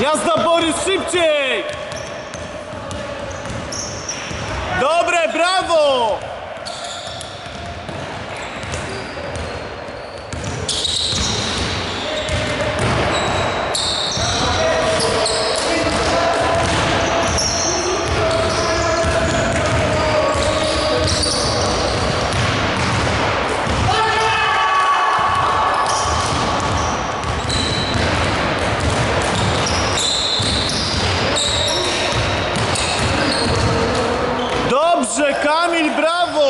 Jazda Borys szybciej! Dobre, brawo! Dobrze, Kamil, brawo!